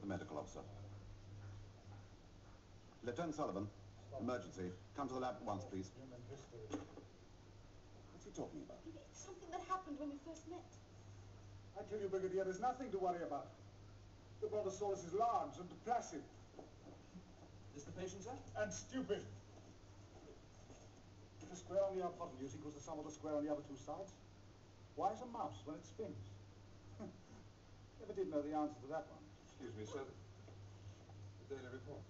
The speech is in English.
the medical officer. Lieutenant Sullivan, emergency. Come to the lab at once, please. What's he talking about? It's something that happened when we first met. I tell you, Brigadier, there's nothing to worry about. The Brontosaurus is large and placid. Is the patient, sir? And stupid. If the square on the hypotenuse equals the sum of the square on the other two sides, why is a mouse when it spins? Never did know the answer to that one. Excuse me, sir. The daily report.